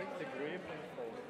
drink the grape and fall.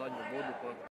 названию воду.